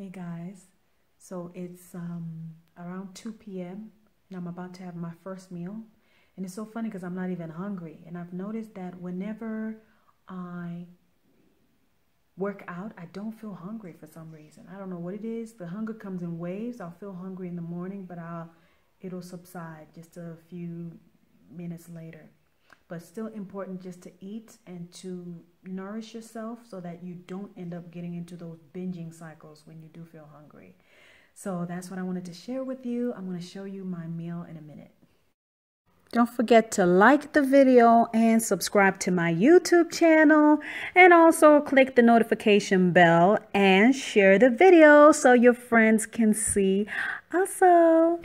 Hey guys, so it's um, around 2 p.m. and I'm about to have my first meal. And it's so funny because I'm not even hungry. And I've noticed that whenever I work out, I don't feel hungry for some reason. I don't know what it is. The hunger comes in waves. I'll feel hungry in the morning, but I'll it'll subside just a few minutes later but still important just to eat and to nourish yourself so that you don't end up getting into those binging cycles when you do feel hungry. So that's what I wanted to share with you. I'm going to show you my meal in a minute. Don't forget to like the video and subscribe to my YouTube channel and also click the notification bell and share the video so your friends can see also.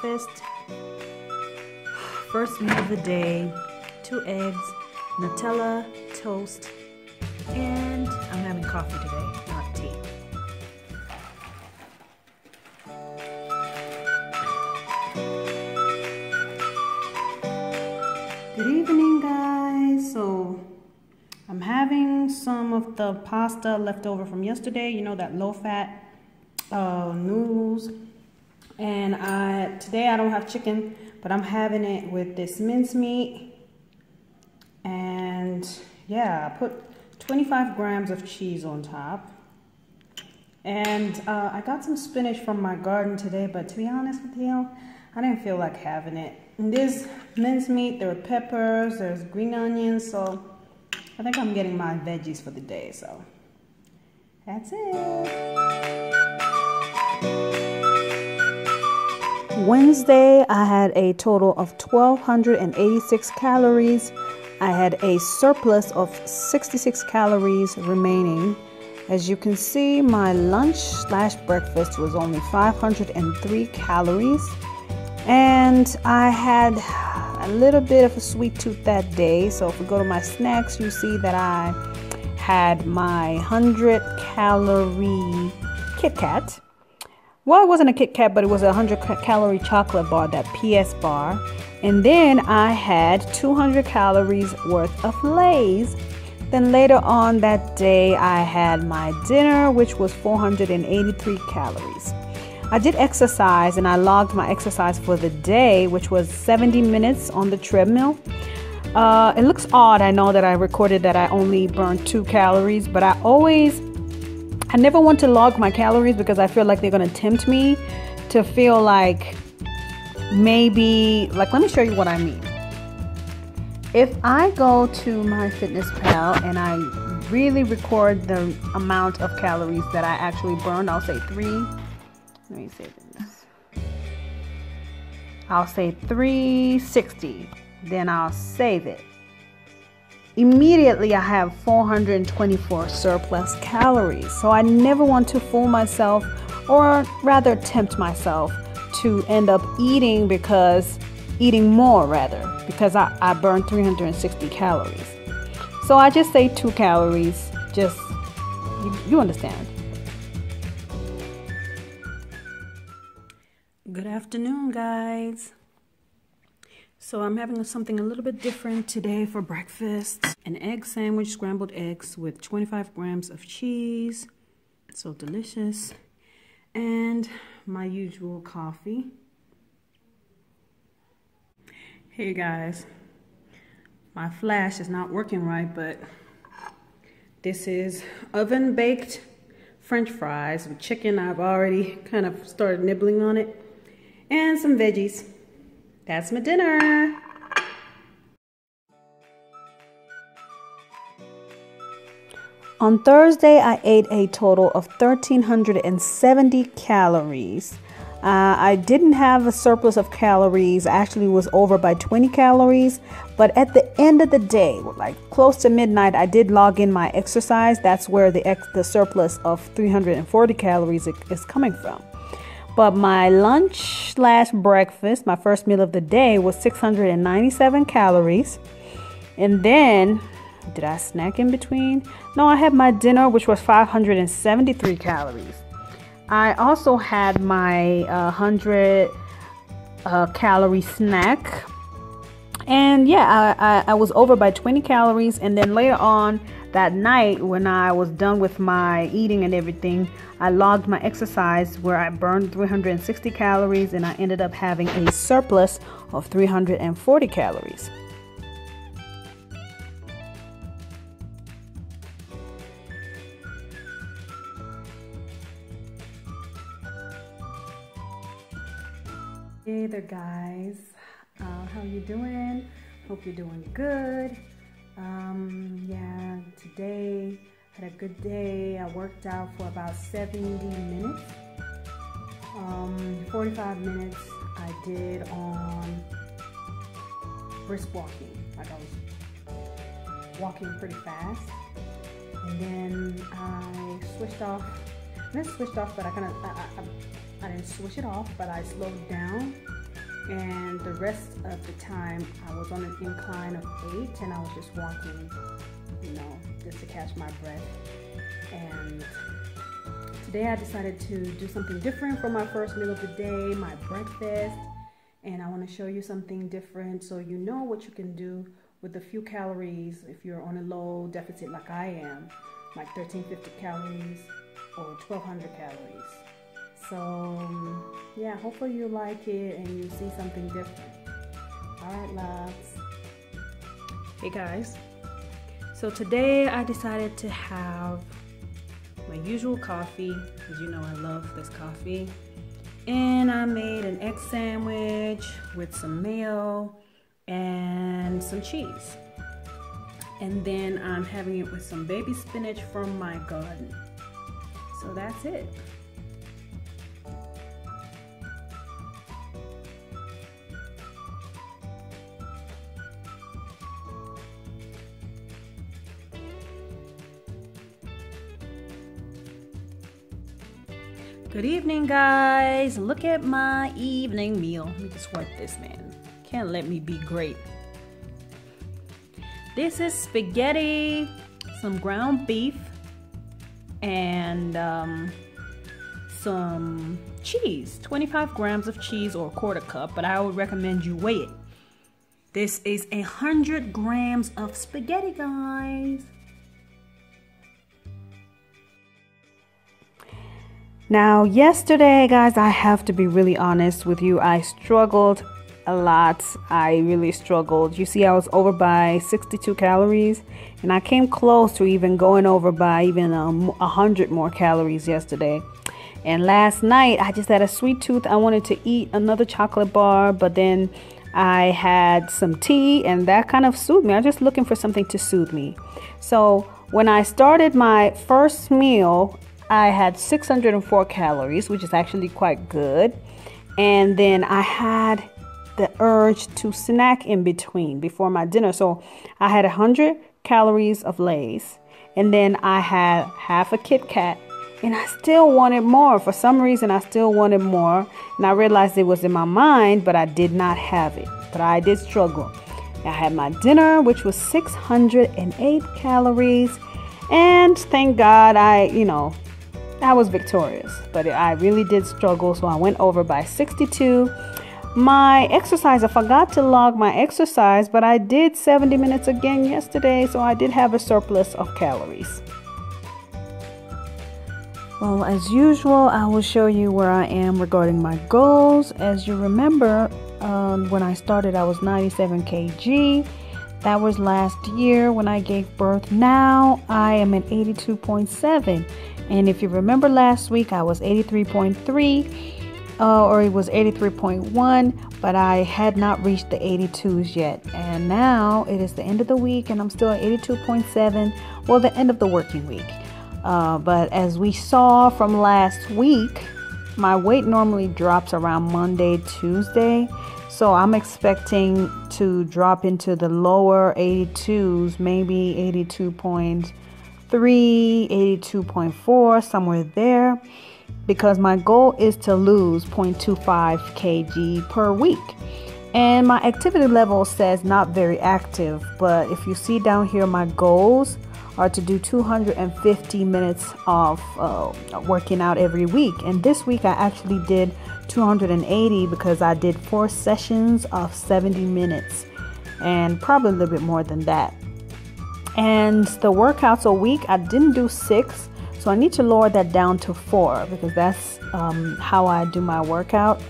Breakfast. First meal of the day two eggs, Nutella, toast, and I'm having coffee today, not tea. Good evening, guys. So, I'm having some of the pasta left over from yesterday, you know, that low fat uh, noodles and I today I don't have chicken, but I'm having it with this mincemeat. And yeah, I put 25 grams of cheese on top. And uh, I got some spinach from my garden today, but to be honest with you, I didn't feel like having it. And this mincemeat, there are peppers, there's green onions, so I think I'm getting my veggies for the day, so that's it. Wednesday, I had a total of 1,286 calories. I had a surplus of 66 calories remaining. As you can see, my lunch slash breakfast was only 503 calories. And I had a little bit of a sweet tooth that day. So if we go to my snacks, you see that I had my 100 calorie Kit Kat well, it wasn't a Kit Kat, but it was a 100 calorie chocolate bar, that PS bar. And then I had 200 calories worth of Lay's. Then later on that day, I had my dinner, which was 483 calories. I did exercise and I logged my exercise for the day, which was 70 minutes on the treadmill. Uh, it looks odd, I know that I recorded that I only burned two calories, but I always I never want to log my calories because I feel like they're going to tempt me to feel like maybe, like, let me show you what I mean. If I go to MyFitnessPal and I really record the amount of calories that I actually burned, I'll say three. Let me say this. I'll say 360. Then I'll save it immediately I have 424 surplus calories. So I never want to fool myself or rather tempt myself to end up eating because eating more rather because I, I burn 360 calories. So I just say two calories, just you, you understand. Good afternoon, guys. So I'm having something a little bit different today for breakfast. An egg sandwich, scrambled eggs with 25 grams of cheese. So delicious. And my usual coffee. Hey guys, my flash is not working right, but this is oven baked french fries with chicken. I've already kind of started nibbling on it. And some veggies. That's my dinner. On Thursday, I ate a total of 1,370 calories. Uh, I didn't have a surplus of calories, actually was over by 20 calories. But at the end of the day, like close to midnight, I did log in my exercise. That's where the, ex- the surplus of 340 calories is coming from. But my lunch slash breakfast, my first meal of the day, was 697 calories. And then, did I snack in between? No, I had my dinner, which was 573 calories. I also had my uh, 100 uh, calorie snack. And yeah, I, I, I was over by 20 calories. And then later on that night, when I was done with my eating and everything, I logged my exercise where I burned 360 calories and I ended up having a surplus of 340 calories. Hey there, guys. Uh, how you doing? Hope you're doing good. Um, yeah, today had a good day. I worked out for about 70 minutes. Um, 45 minutes I did on brisk walking. Like I was walking pretty fast. And then I switched off. Not switched off, but I kind of I, I, I didn't switch it off, but I slowed down. And the rest of the time, I was on an incline of eight, and I was just walking, you know, just to catch my breath. And today I decided to do something different for my first meal of the day, my breakfast. And I want to show you something different so you know what you can do with a few calories if you're on a low deficit like I am, like 1350 calories or 1200 calories. So, um, yeah, hopefully you like it and you see something different. All right, loves. Hey, guys. So today I decided to have my usual coffee, because you know I love this coffee. And I made an egg sandwich with some mayo and some cheese. And then I'm having it with some baby spinach from my garden. So that's it. Good evening, guys. Look at my evening meal. Let me just wipe this, man. Can't let me be great. This is spaghetti, some ground beef, and um, some cheese. 25 grams of cheese or a quarter cup, but I would recommend you weigh it. This is a 100 grams of spaghetti, guys. Now, yesterday, guys, I have to be really honest with you. I struggled a lot. I really struggled. You see, I was over by 62 calories, and I came close to even going over by even um, 100 more calories yesterday. And last night, I just had a sweet tooth. I wanted to eat another chocolate bar, but then I had some tea, and that kind of soothed me. I was just looking for something to soothe me. So, when I started my first meal, I had 604 calories, which is actually quite good. And then I had the urge to snack in between before my dinner. So I had 100 calories of Lay's, and then I had half a Kit Kat, and I still wanted more. For some reason, I still wanted more, and I realized it was in my mind, but I did not have it. But I did struggle. I had my dinner, which was 608 calories, and thank God I, you know, I was victorious, but I really did struggle. So I went over by 62. My exercise, I forgot to log my exercise, but I did 70 minutes again yesterday, so I did have a surplus of calories. Well, as usual, I will show you where I am regarding my goals. As you remember, um, when I started, I was 97 kg. That was last year when I gave birth. Now I am at 82.7. And if you remember last week, I was 83.3 uh, or it was 83.1, but I had not reached the 82s yet. And now it is the end of the week and I'm still at 82.7, well, the end of the working week. Uh, but as we saw from last week, my weight normally drops around Monday, Tuesday. So I'm expecting to drop into the lower 82s, maybe 82.3, 82.4, somewhere there. because my goal is to lose 0.25 kg per week. And my activity level says not very active, but if you see down here, my goals are to do 250 minutes of uh, working out every week. And this week I actually did 280 because I did four sessions of 70 minutes and probably a little bit more than that. And the workouts a week, I didn't do six, so I need to lower that down to four because that's um, how I do my workout.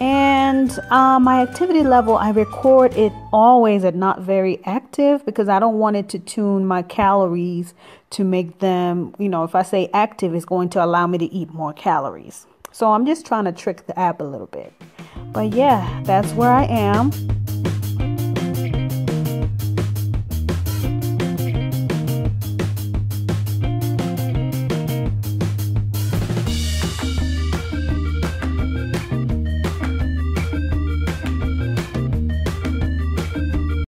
And uh, my activity level, I record it always at not very active because I don't want it to tune my calories to make them, you know, if I say active, it's going to allow me to eat more calories. So I'm just trying to trick the app a little bit. But yeah, that's where I am.